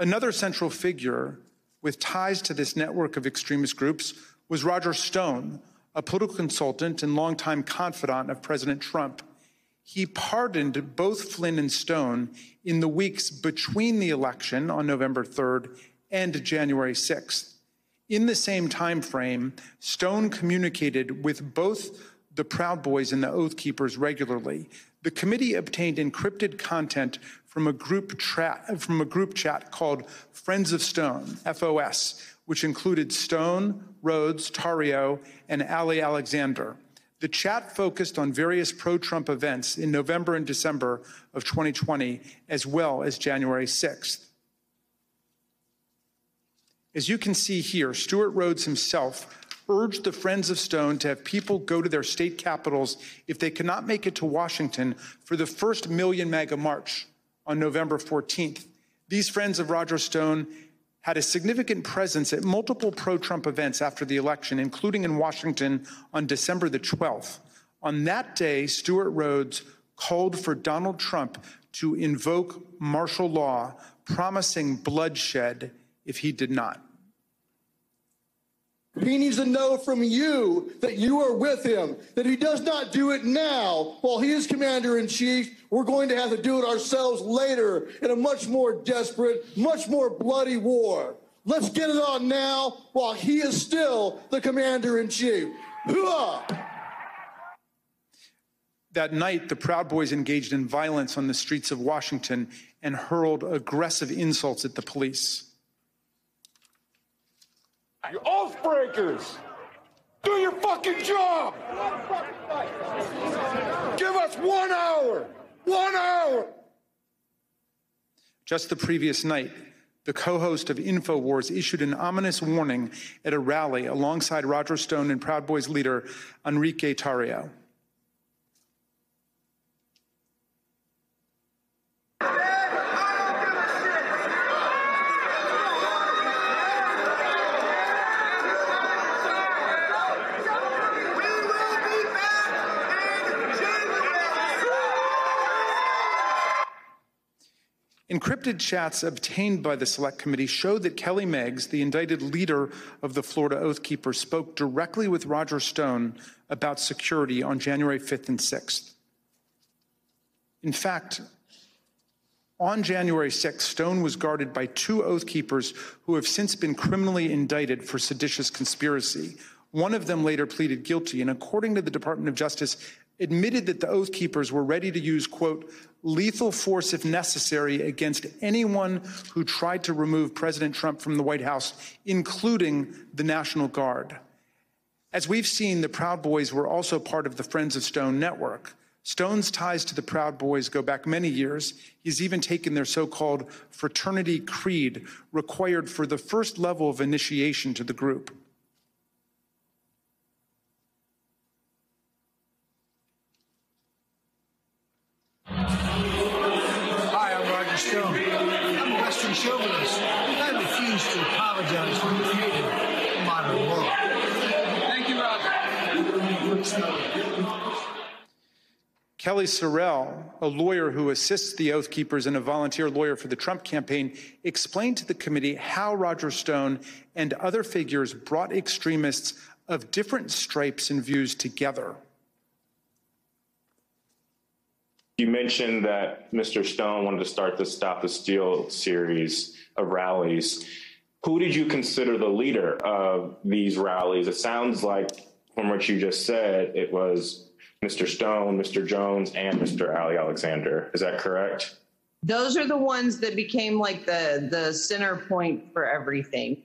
Another central figure with ties to this network of extremist groups was Roger Stone, a political consultant and longtime confidant of President Trump. He pardoned both Flynn and Stone in the weeks between the election on November 3rd and January 6th. In the same time frame, Stone communicated with both the Proud Boys and the Oath Keepers regularly. The committee obtained encrypted content from a group chat from a group chat called Friends of Stone, FOS, which included Stone, Rhodes, Tarrio, and Ali Alexander. The chat focused on various pro-Trump events in November and December of 2020, as well as January 6th. As you can see here, Stewart Rhodes himself urged the Friends of Stone to have people go to their state capitals if they cannot make it to Washington for the first Million MAGA March on November 14th. These Friends of Roger Stone had a significant presence at multiple pro-Trump events after the election, including in Washington on December the 12th. On that day, Stewart Rhodes called for Donald Trump to invoke martial law, promising bloodshed if he did not. He needs to know from you that you are with him, that he does not do it now while he is commander in chief. We're going to have to do it ourselves later in a much more desperate, much more bloody war. Let's get it on now while he is still the commander in chief. That night, the Proud Boys engaged in violence on the streets of Washington and hurled aggressive insults at the police. You oath breakers! Do your fucking job! Give us one hour! One hour! Just the previous night, the co-host of InfoWars issued an ominous warning at a rally alongside Roger Stone and Proud Boys leader Enrique Tarrio. Encrypted chats obtained by the Select Committee show that Kelly Meggs, the indicted leader of the Florida Oath Keepers, spoke directly with Roger Stone about security on January 5th and 6th. In fact, on January 6th, Stone was guarded by two Oath Keepers who have since been criminally indicted for seditious conspiracy. One of them later pleaded guilty, and according to the Department of Justice, admitted that the Oath Keepers were ready to use, quote, lethal force if necessary against anyone who tried to remove President Trump from the White House, including the National Guard. As we've seen, the Proud Boys were also part of the Friends of Stone network. Stone's ties to the Proud Boys go back many years. He's even taken their so-called fraternity creed required for the first level of initiation to the group. Stone. I'm a Western chauvinist. I refuse to apologize for creating modern law. Thank you, Roger. Kellye SoRelle, a lawyer who assists the Oath Keepers and a volunteer lawyer for the Trump campaign, explained to the committee how Roger Stone and other figures brought extremists of different stripes and views together. You mentioned that Mr. Stone wanted to start the Stop the Steal series of rallies. Who did you consider the leader of these rallies? It sounds like, from what you just said, it was Mr. Stone, Mr. Jones, and Mr. Ali Alexander. Is that correct? Those are the ones that became like the the center point for everything.